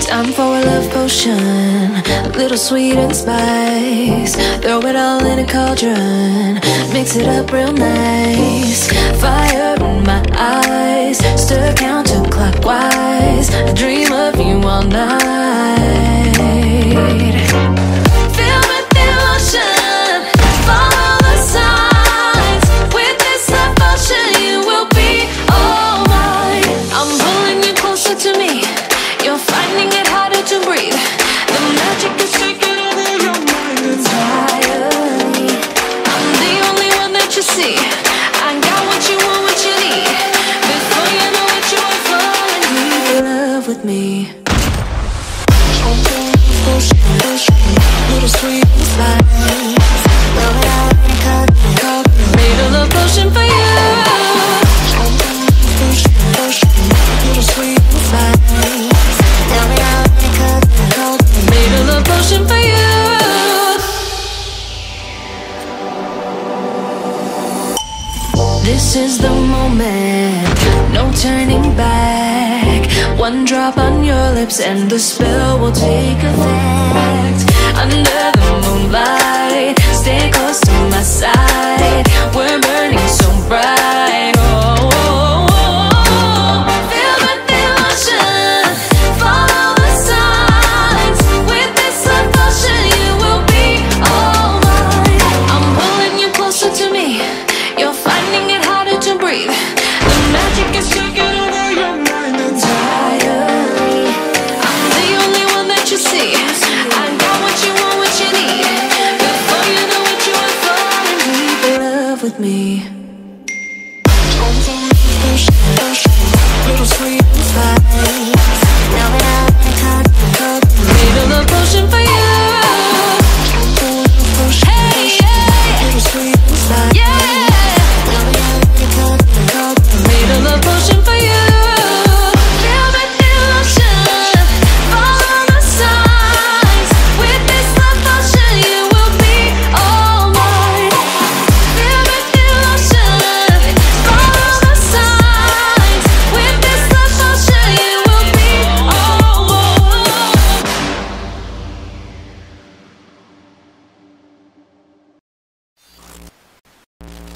Time for a love potion, a little sweet and spice. Throw it all in a cauldron, mix it up real nice. Fire love with me. Little sweet spice. Made a love potion for you. For you. This is the moment, no turning back. One drop on your lips and the spell will take effect. Under the moonlight, with me. Little sweet. you